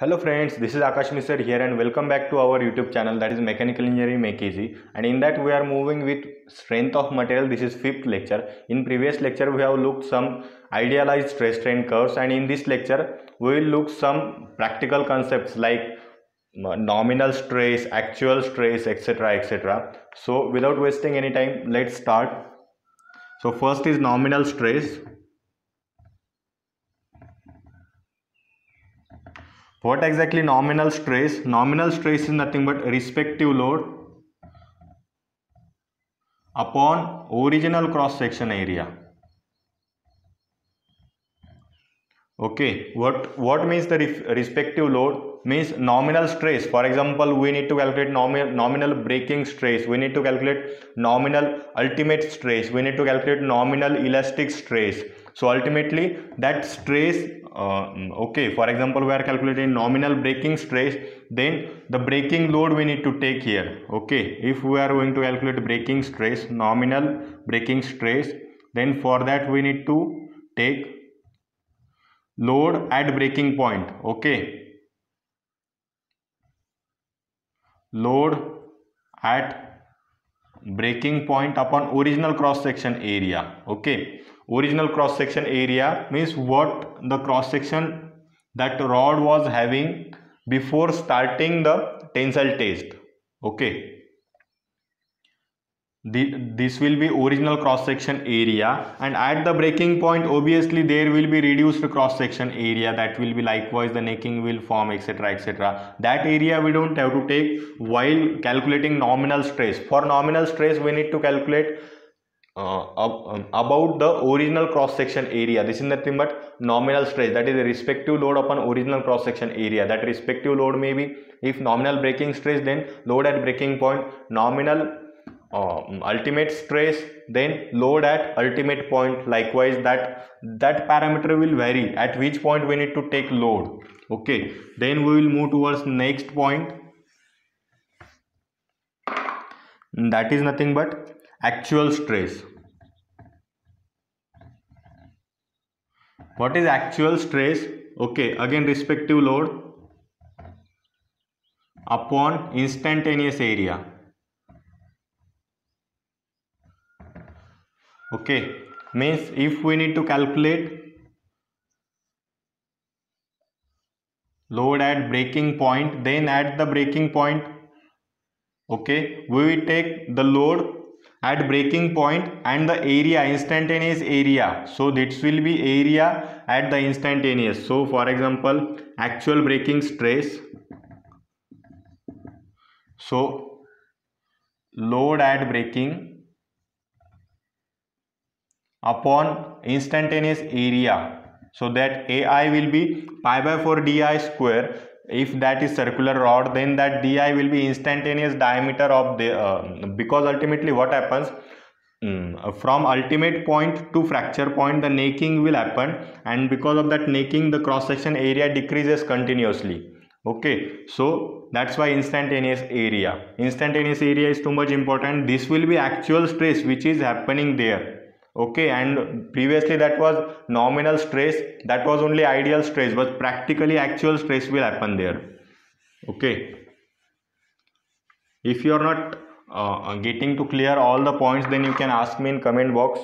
Hello friends, this is Akash Misar here and welcome back to our YouTube channel that is Mechanical Engineering Make Easy and in that we are moving with strength of material this is fifth lecture. In previous lecture we have looked some idealized stress strain curves and in this lecture we will look some practical concepts like nominal stress, actual stress etc etc. So without wasting any time let's start. So first is nominal stress what exactly nominal stress? Nominal stress is nothing but respective load upon original cross section area. Okay what what means the respective load? Means nominal stress. For example we need to calculate nominal nominal breaking stress. We need to calculate nominal ultimate stress. We need to calculate nominal elastic stress. So ultimately that stress uh, okay for example we are calculating nominal breaking stress then the breaking load we need to take here okay. If we are going to calculate breaking stress nominal breaking stress then for that we need to take load at breaking point okay. Load at breaking point upon original cross section area okay original cross section area means what the cross section that rod was having before starting the tensile test. Okay. The, this will be original cross section area and at the breaking point obviously there will be reduced cross section area that will be likewise the necking will form etc etc that area we don't have to take while calculating nominal stress. For nominal stress we need to calculate uh, um, about the original cross section area. This is nothing but nominal stress. That is the respective load upon original cross section area. That respective load may be if nominal breaking stress then load at breaking point. Nominal uh, ultimate stress then load at ultimate point. Likewise that that parameter will vary at which point we need to take load. Okay. Then we will move towards next point. That is nothing but actual stress what is actual stress? Okay again respective load upon instantaneous area. Okay means if we need to calculate load at breaking point then at the breaking point okay we will take the load at breaking point and the area instantaneous area. So this will be area at the instantaneous. So for example actual breaking stress. So load at breaking upon instantaneous area. So that ai will be pi by 4 di square if that is circular rod then that di will be instantaneous diameter of the uh, because ultimately what happens um, from ultimate point to fracture point the necking will happen and because of that necking the cross section area decreases continuously. Okay so that's why instantaneous area. Instantaneous area is too much important. This will be actual stress which is happening there okay and previously that was nominal stress. That was only ideal stress but practically actual stress will happen there. Okay. If you are not uh, getting to clear all the points then you can ask me in comment box.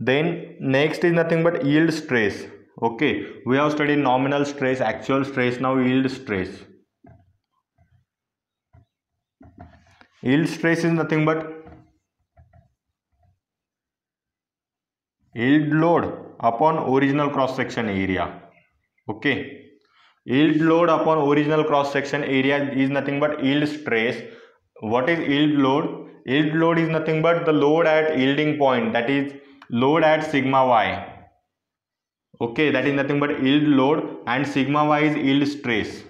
Then next is nothing but yield stress. Okay we have studied nominal stress actual stress now yield stress. Yield stress is nothing but yield load upon original cross section area. Okay. Yield load upon original cross section area is nothing but yield stress. What is yield load? Yield load is nothing but the load at yielding point that is load at sigma y. Okay that is nothing but yield load and sigma y is yield stress.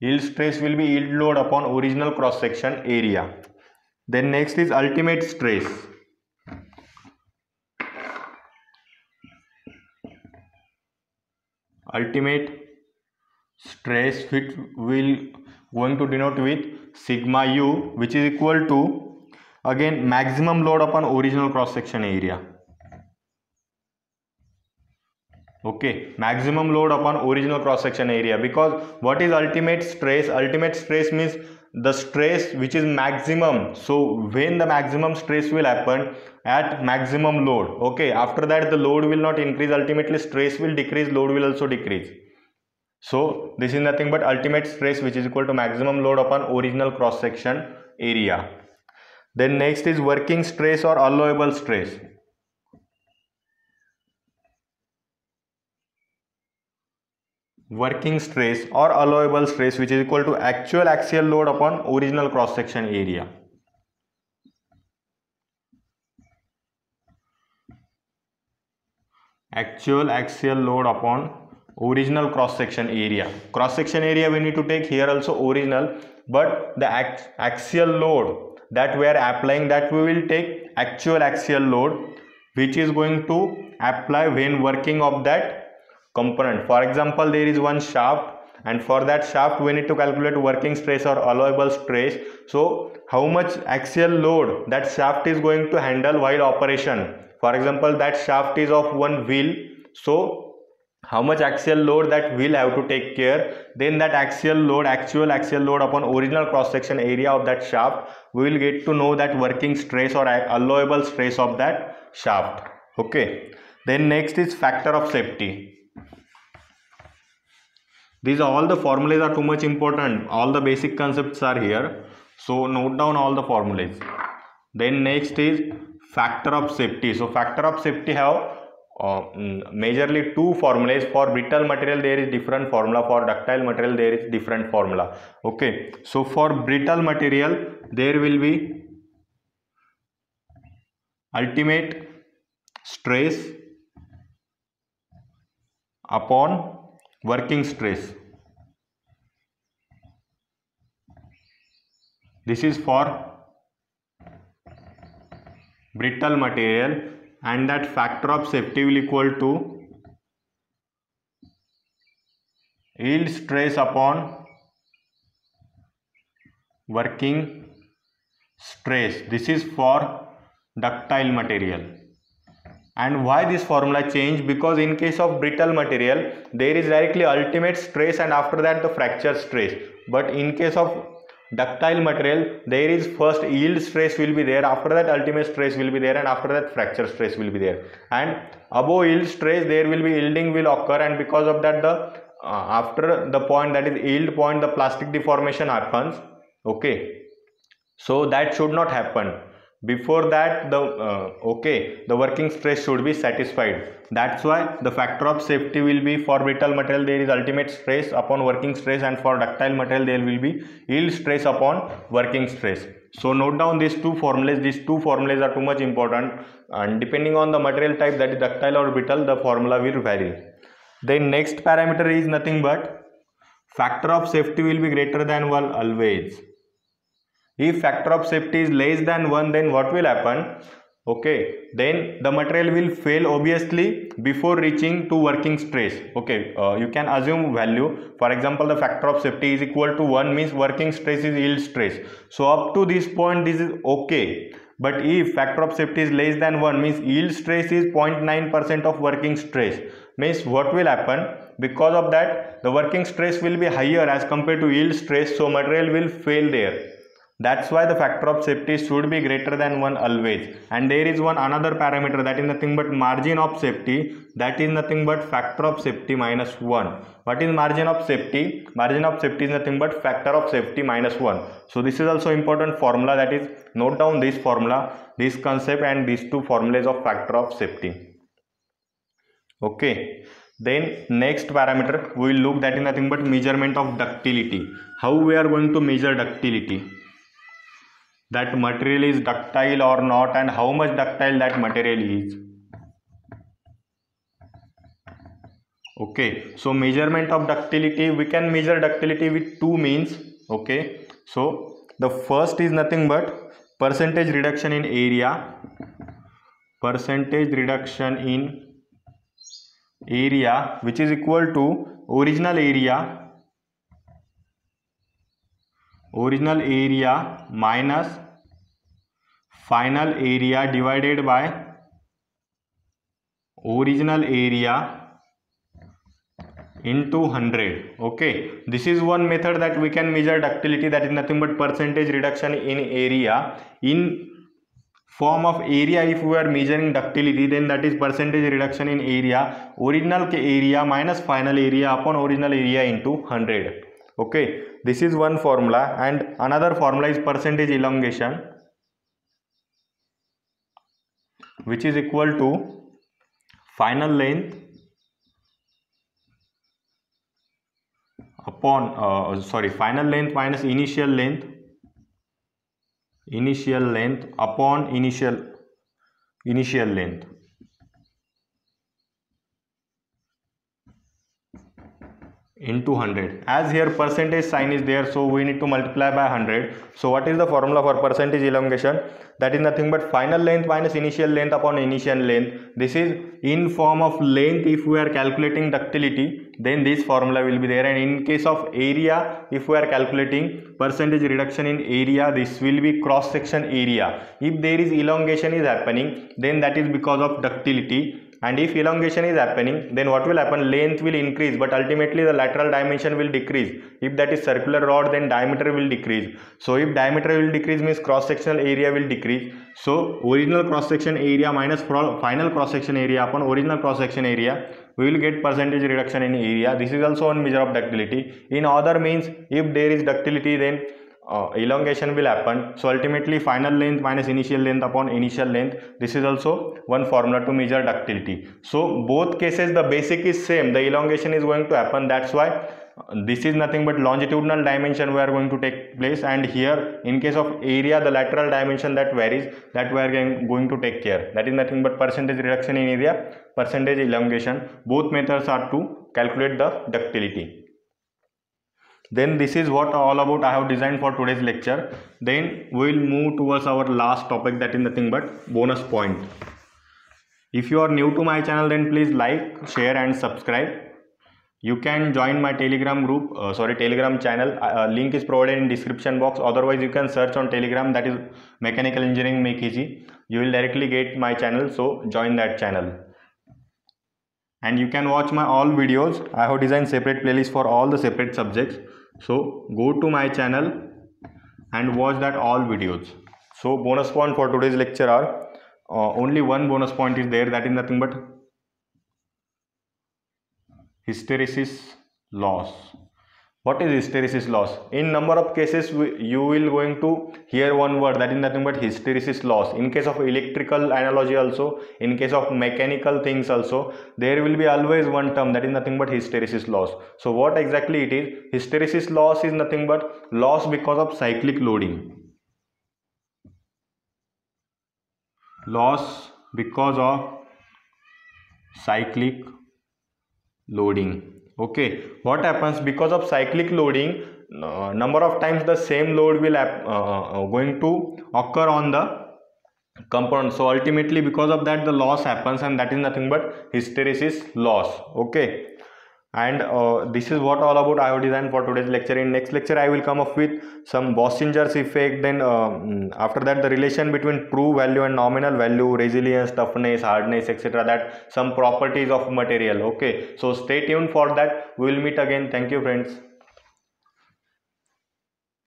Yield stress will be yield load upon original cross section area. Then next is ultimate stress ultimate stress which will going to denote with sigma u which is equal to again maximum load upon original cross section area. Okay maximum load upon original cross section area because what is ultimate stress? Ultimate stress means the stress which is maximum. So when the maximum stress will happen at maximum load okay after that the load will not increase. Ultimately stress will decrease load will also decrease. So this is nothing but ultimate stress which is equal to maximum load upon original cross section area. Then next is working stress or allowable stress working stress or allowable stress which is equal to actual axial load upon original cross section area. Actual axial load upon original cross section area. Cross section area we need to take here also original but the axial load that we are applying that we will take actual axial load which is going to apply when working of that component. For example there is one shaft and for that shaft we need to calculate working stress or allowable stress. So how much axial load that shaft is going to handle while operation? For example that shaft is of one wheel. So how much axial load that will have to take care? Then that axial load actual axial load upon original cross section area of that shaft we will get to know that working stress or allowable stress of that shaft. Okay. Then next is factor of safety these are all the formulas are too much important. All the basic concepts are here. So note down all the formulas. Then next is factor of safety. So factor of safety have uh, mm, majorly two formulas. For brittle material there is different formula. For ductile material there is different formula. Okay. So for brittle material there will be ultimate stress upon working stress. This is for brittle material and that factor of safety will equal to yield stress upon working stress. This is for ductile material and why this formula change because in case of brittle material there is directly ultimate stress and after that the fracture stress. But in case of ductile material there is first yield stress will be there after that ultimate stress will be there and after that fracture stress will be there. And above yield stress there will be yielding will occur and because of that the uh, after the point that is yield point the plastic deformation happens. Okay. So that should not happen before that the uh, okay the working stress should be satisfied. That's why the factor of safety will be for brittle material there is ultimate stress upon working stress and for ductile material there will be yield stress upon working stress. So note down these two formulas these two formulas are too much important and depending on the material type that is ductile or brittle the formula will vary. Then next parameter is nothing but factor of safety will be greater than 1 always if factor of safety is less than 1 then what will happen? Okay then the material will fail obviously before reaching to working stress. Okay uh, you can assume value. For example the factor of safety is equal to 1 means working stress is yield stress. So up to this point this is okay. But if factor of safety is less than 1 means yield stress is 0.9 percent of working stress. Means what will happen? Because of that the working stress will be higher as compared to yield stress so material will fail there that's why the factor of safety should be greater than 1 always. And there is one another parameter that is nothing but margin of safety. That is nothing but factor of safety minus 1 what is margin of safety? Margin of safety is nothing but factor of safety minus 1 so this is also important formula that is note down this formula this concept and these two formulas of factor of safety. Okay. Then next parameter we will look that is nothing but measurement of ductility. How we are going to measure ductility that material is ductile or not and how much ductile that material is. Okay so measurement of ductility we can measure ductility with two means okay? So the first is nothing but percentage reduction in area percentage reduction in area which is equal to original area original area minus final area divided by original area into hundred okay this is one method that we can measure ductility that is nothing but percentage reduction in area in form of area if you are measuring ductility then that is percentage reduction in area original के area minus final area upon original area into hundred okay this is one formula and another formula is percentage elongation which is equal to final length upon uh, sorry final length minus initial length initial length upon initial initial length into 100 as here percentage sign is there so we need to multiply by 100 so what is the formula for percentage elongation? That is nothing but final length minus initial length upon initial length. This is in form of length if we are calculating ductility then this formula will be there. And in case of area if we are calculating percentage reduction in area this will be cross section area. If there is elongation is happening then that is because of ductility and if elongation is happening then what will happen? Length will increase but ultimately the lateral dimension will decrease. If that is circular rod then diameter will decrease. So if diameter will decrease means cross sectional area will decrease. So original cross section area minus final cross section area upon original cross section area we will get percentage reduction in area. This is also one measure of ductility. In other means if there is ductility then uh, elongation will happen. So ultimately final length minus initial length upon initial length. This is also one formula to measure ductility. So both cases the basic is same. The elongation is going to happen. That's why uh, this is nothing but longitudinal dimension we are going to take place. And here in case of area the lateral dimension that varies that we are going to take care. That is nothing but percentage reduction in area percentage elongation. Both methods are to calculate the ductility then this is what all about i have designed for today's lecture. Then we will move towards our last topic that is nothing but bonus point. If you are new to my channel then please like share and subscribe. You can join my telegram group uh, sorry telegram channel. Uh, link is provided in description box. Otherwise you can search on telegram that is mechanical engineering make easy. You will directly get my channel so join that channel. And you can watch my all videos. I have designed separate playlist for all the separate subjects so go to my channel and watch that all videos. So bonus point for today's lecture are uh, only one bonus point is there that is nothing but hysteresis loss what is hysteresis loss? In number of cases you will going to hear one word that is nothing but hysteresis loss. In case of electrical analogy also in case of mechanical things also there will be always one term that is nothing but hysteresis loss. So what exactly it is? Hysteresis loss is nothing but loss because of cyclic loading. Loss because of cyclic loading okay what happens? Because of cyclic loading uh, number of times the same load will uh, uh, going to occur on the component. So ultimately because of that the loss happens and that is nothing but hysteresis loss. Okay and uh, this is what all about I have designed for today's lecture. In next lecture I will come up with some Bauschinger's effect then uh, after that the relation between true value and nominal value resilience toughness hardness etc that some properties of material. Okay. So stay tuned for that. We will meet again. Thank you friends